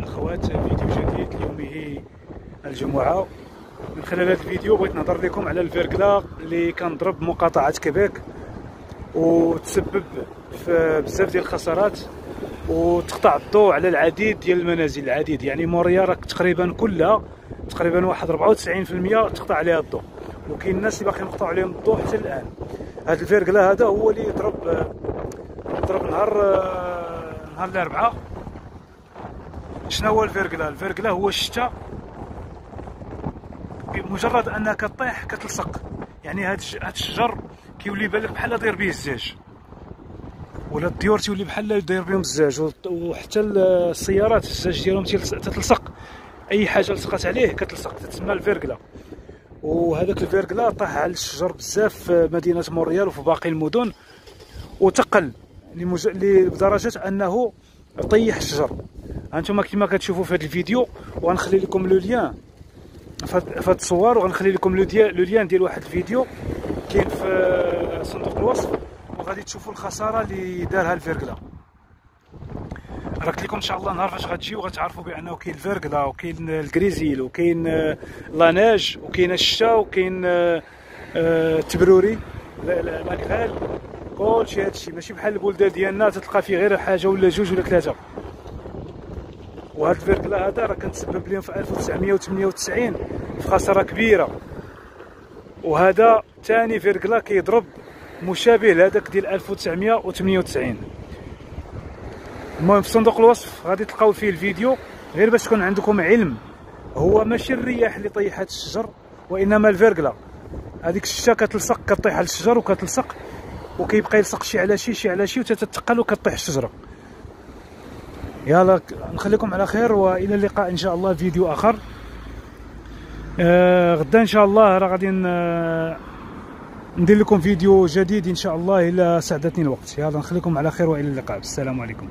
الأخوات فيديو جديد ليومه الجمعة. من خلال هذا الفيديو بغيت نهضر لكم على الفيركلا اللي كنضرب مقاطعة كيبيك وتسبب في بزاف ديال الخسارات وتقطع الضوء على العديد ديال المنازل. العديد يعني موريا راك تقريبا كلها تقريبا واحد 94% تقطع عليها الضوء. وكاين الناس اللي باقيين مقطع عليهم الضوء حتى الآن. هذا الفيركلا هذا هو اللي يضرب ضرب نهار نهار الأربعاء. شنو هو ال verglas؟ ال verglas هو الشتاء بمجرد أنك تطيح كتلصق. يعني هاد الشجر كيولي بالك بحال داير به الزاج ولا الديور تيولي بحال داير بهم الزاج وحتى السيارات الزاج ديالهم تتلصق. أي حاجة لصقات عليه كتلصق. تتسمى ال verglas. وهذاك ال verglas طاح على الشجر بزاف في مدينة مونريال وفي باقي المدن. وتقل لدرجة أنه طيح الشجر. هانتوما كما كتشوفوا في هذا الفيديو وغنخلي لكم le lien. في هذه الصور وغنخلي لكم le lien ديال واحد الفيديو. كاين في صندوق الوصف وغادي تشوفوا الخسارة اللي دارها ال verglas راك لكم إن شاء الله نهار فاش غتجيو غتعرفوا بأنه كاين ال verglas وكاين ال grésil وكاين la neige وكاين الشتا وكاين التبروري لاكرال كلشي هادشي ماشي بحال البلدان ديالنا تلقى فيه غير حاجة ولا جوج ولا ثلاثة وهاد الفيركلا هذا راه كنتسبب لهم في 1998 في خسارة كبيرة. وهذا ثاني فيركلا كيضرب مشابه لهذاك ديال 1998 المهم في صندوق الوصف غادي تلقاو فيه الفيديو غير باش تكون عندكم علم. هو ماشي الرياح اللي طيحت الشجر وإنما الفيركلا هذيك الشتا كتلصق كطيح على الشجر وكتلصق. وكيبقى يلصق شي على شي شي على شي وتتثقل وكطيح الشجره يلا نخليكم على خير وإلى اللقاء إن شاء الله فيديو آخر. آه غدا إن شاء الله راه غادي ندير لكم فيديو جديد إن شاء الله إلى سعدتني الوقت. يلا نخليكم على خير وإلى اللقاء. السلام عليكم.